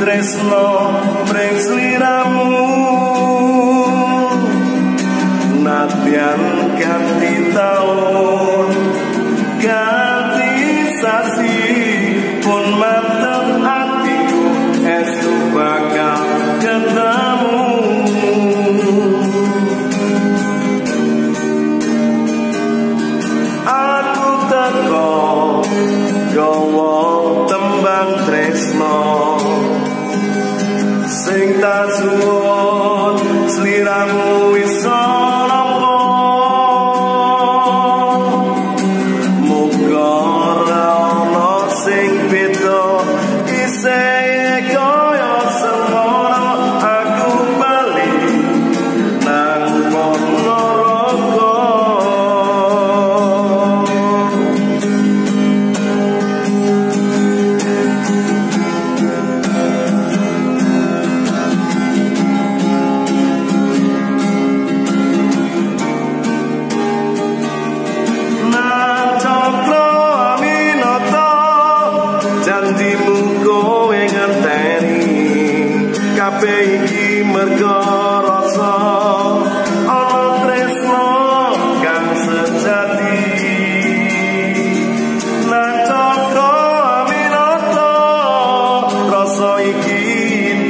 tresno mring sliramu. Nadyan ganti taun ganti sasi pun mantep hatiku estu bakal ketemu aku teko gawa tembang tresno sing tak suwon sliramu janjimu kowe ngenteni kabeh iki mergo rasa ana tresno kang sejati. Nang cokro Aminoto rasa iki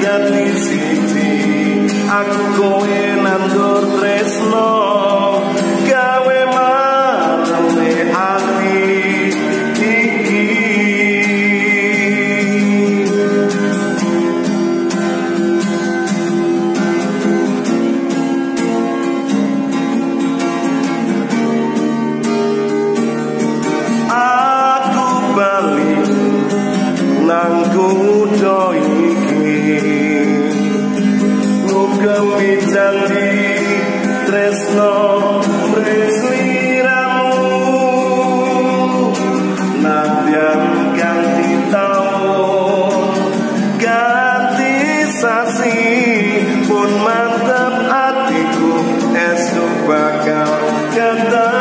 dadi siji aku kowe nandur tresno muga janji tresno presliramu nadyan ganti taun ganti sasi pun mantep hatiku esok bakal ketemu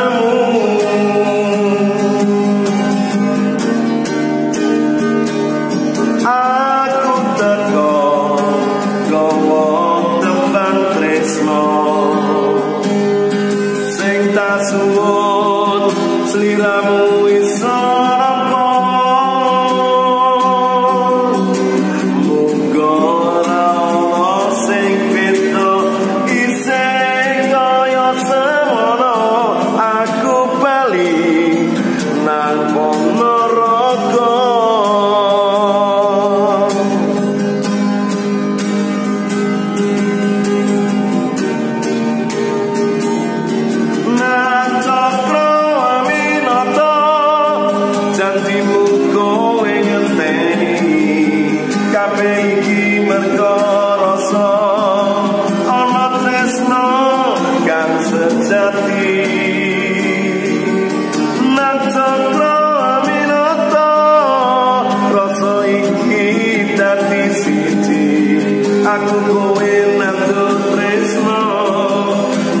kowe nado tresno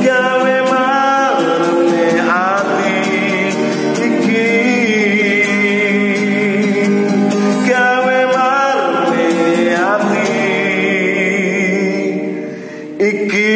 gawe marene ati iki gawe marene ati iki